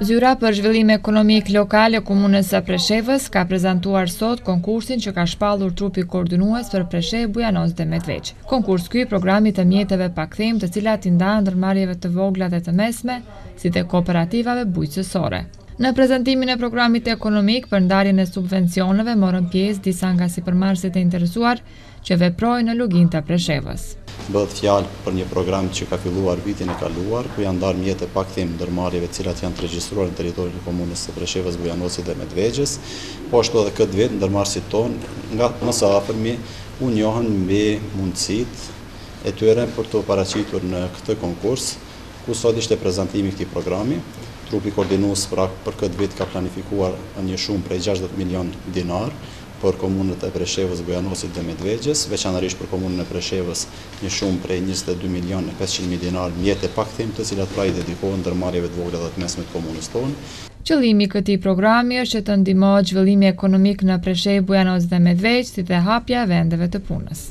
Zyra për Zhvillim Ekonomik Lokal e Komunës së Preshevës ka prezantuar sot konkursin që ka shpallur trupi koordinues për Preshevë, Bujanoc dhe Medvegjë. konkurs ky i programit të mjeteve pa kthim të cilat i ndan ndërmarrjeve të vogla dhe të mesme, si dhe kooperativave bujqësore. Në prezantimin e programit ekonomik për ndarjen e subvencioneve morën pjesë disa nga sipërmarrësit e interesuar, që veprojnë në Luginë të Preshevës. Bëhet fjalë për një program që ka filluar vitin e kaluar, ku janë ndarë mjete pa kthim ndërmarrjeve të cilat janë të regjistruara në territorin e komunës së Preshevës, Bujanocit dhe Medvegjës. Po ashtu edhe këtë vit ndërmarrësit tonë nga më së afërmi u njohën mbi mundësitë e tyre për t'u paraqitur në këtë konkurs, ku sot ishte prezantimi i këtij programi. Trupi koordinues pra për këtë vit ka planifikuar një shumë prej 60 milionë dinarë, për komunat e Preshevës, Bujanocit dhe Medvegjës, veçanërisht për komunën e Preshevës, një shumë prej njëzet e dy milionë e pesëqind mijë dinarë mjete pa kthim të cilat pra i dedikohen ndërmarrjeve të vogla dhe të mesme të komunës tonë. Qëllimi i këtij programi është që të ndihmohet zhvillimi ekonomik në Preshevë, Bujanoc dhe Medvegjë si dhe hapja e vendeve të punës.